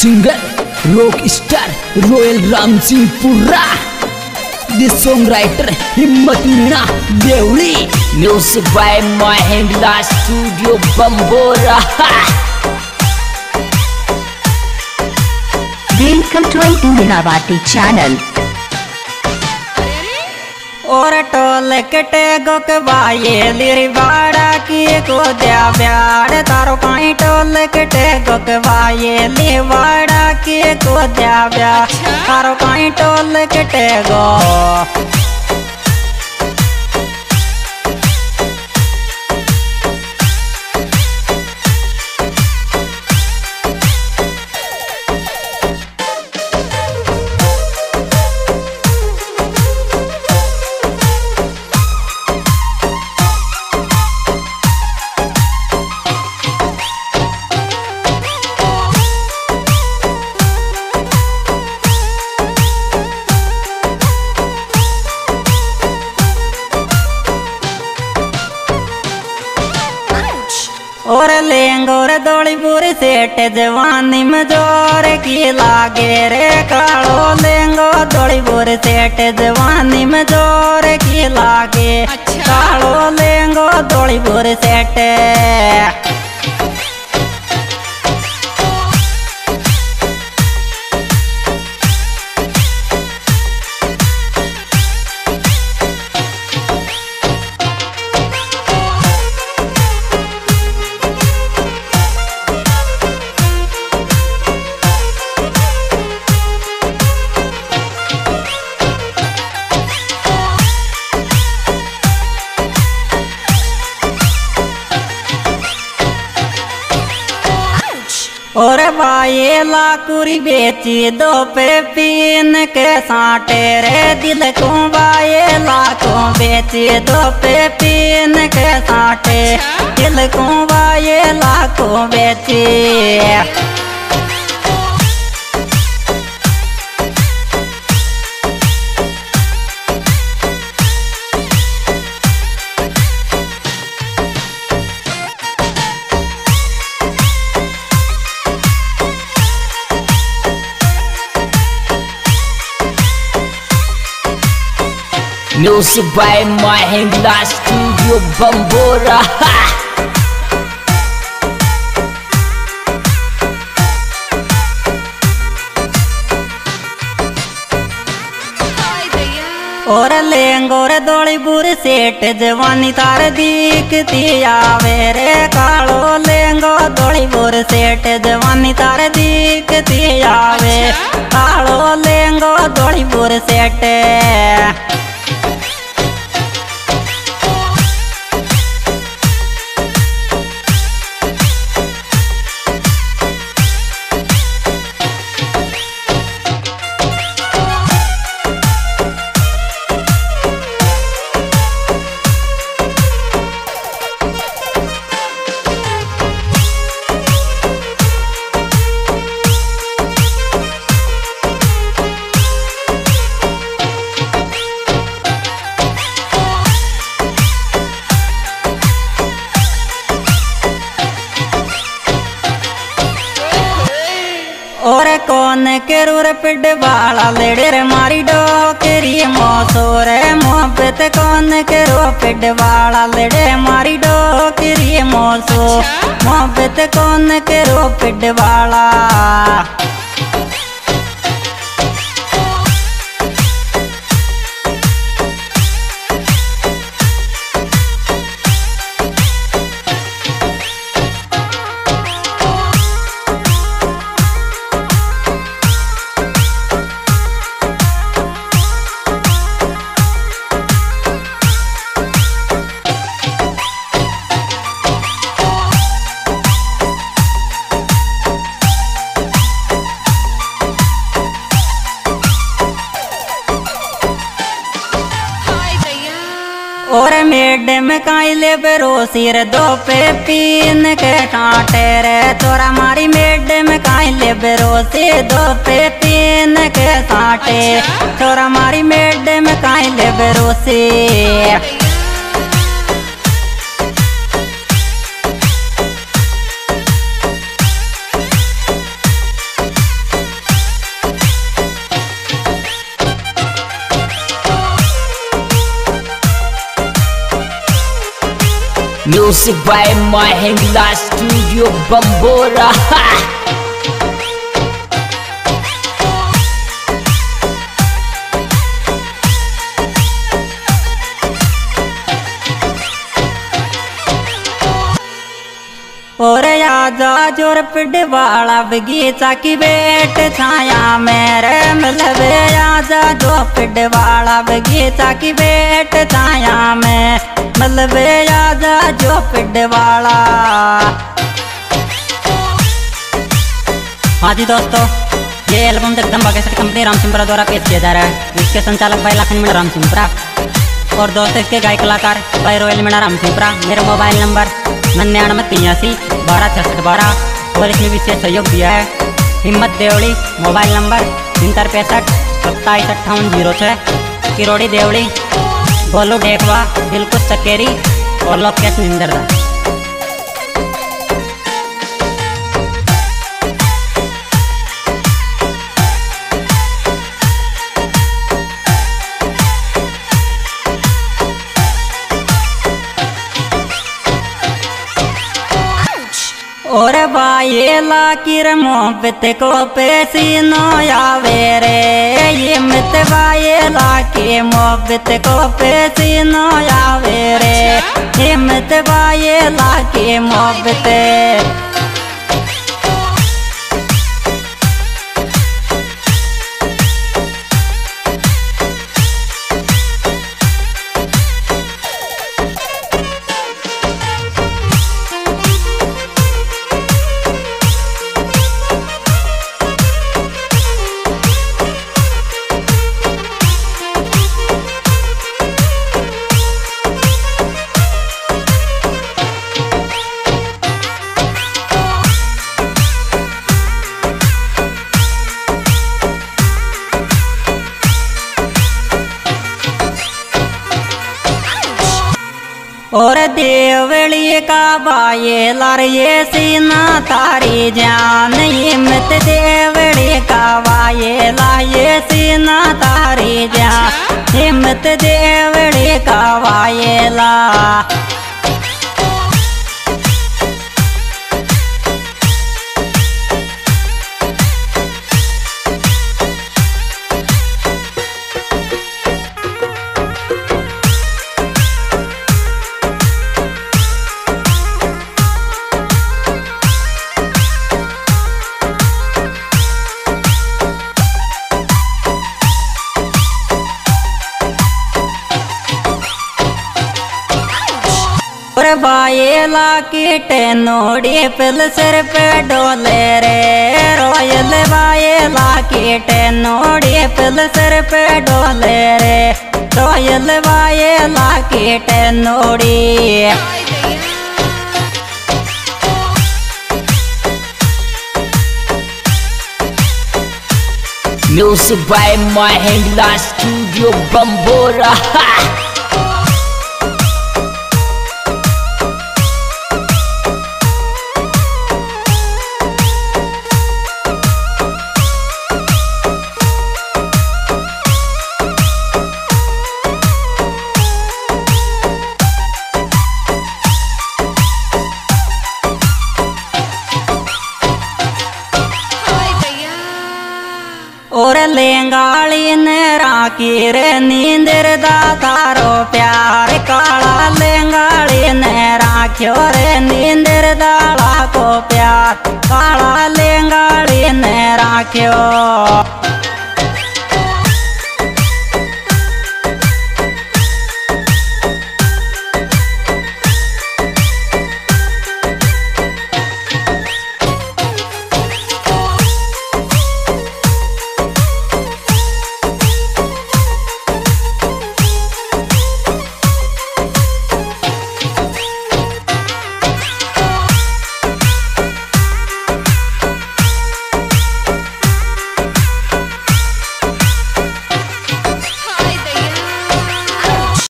Singer rock star royal Ramsinghpura the song writer Himmat Meena Devri music by Mahendra studio Bambora Welcome to Minawati channel. और टोल कटे गोकबाए लिरी बाड़ा की को दया ब्याड़ तारो काई टोल कटे गोकबाए बाड़ा की को द्या ब्या तारो काई टोल कटे गो और लेंगोर दौड़ी पूरी सेठ जवानी मजोर ज़ोर की लागे रे कालो। लेंगो दौड़ीपुर पूरी सेठ जवानी मजोर ज़ोर की लागे। कालो लेंगो दौड़ीपुर पूरी सेठ। ला लाकुरी बेची दो पे पीन के साटे रे दिल को बाए लाखों बेची दो पे पीन के साटे। दिल को बाए लाखों बेची। Music by Mahendra studio Bambora और लेंगोर दौड़ी बुर सेठ जवानी तार दीखती आवे रे कालो। लेंगो दौड़ी बुर सेठ जवानी तार दीखती आवे। कालो लेंगो दौड़ी बुर सेठ। कौन केरूर पिड वाला लेडे रे मारी डोकरी मोसोर मोहब्बत कौन करो पिड वाला लेडे मारी डोकरी मोसो मोहब्बत कौन करो पिड वाला? और मेडम कायले बेरो सिर दो पे पीन के टाटे रे। तोरा मारी मेडम कायले बेरो सिर दो पे पीन के कांटे तोरा मारी मेडम कायले ले बेरो Music by Mahindra Studio Bambora ha! और आजा ज़ोर पिड वाला बगीचा की बेट छाया मेरे मिलवे आजा जो पिड वाला बगीचा की बेट छाया में। हाँ जी दोस्तों, ये album Jagdamba cassette company Ramsinghpura द्वारा पेश किया जा रहा है। इसके संचालक भाई लाखन मीणा रामसिंहपुरा। और दोस्तों इसके गाय कलाकार भाई रोयल मीणा रामसिंहपुरा। मेरा मोबाइल नंबर निन्यानवे तिरासी बारह छसठ बारह। और इसमें विशेष सहयोग दिया है। हिम्मत देवड़ी, मोबाइल नंबर तिहत्तर पैंसठ। सत्ताईस अट्ठावन ज़ीरो छः। किरोड़ी देवड़ी बोलो डेकवा बिल्कुल चकेरी और लोकेश निंदरदा और बायला किर मोहब्बत को पेशी नो आवे रे। ये मित बायला के मोहब्बत को पेशी नो आवे रे। मित बाएला के मोहब्बत और देवली का बाये लार सीना तारी जान हिम्मत मत देवली का बाये लाए सीना तारी जान हिम्मत देवली का बाये ला। और बाएला की टेनोड़ी पिल सिर पे डोले रे। रोयल बाएला की टेनोड़ी पिल सिर पे डोले रे। रोयल बाएला की टेनोड़ी। Music by Mahindra Studio, Bambora राखी रे नींदर दातारो प्यार काला लेंगाड़ी ने राख्यो रे नींदर दाला को प्यार काला लेंगाड़ी ने राख्यो।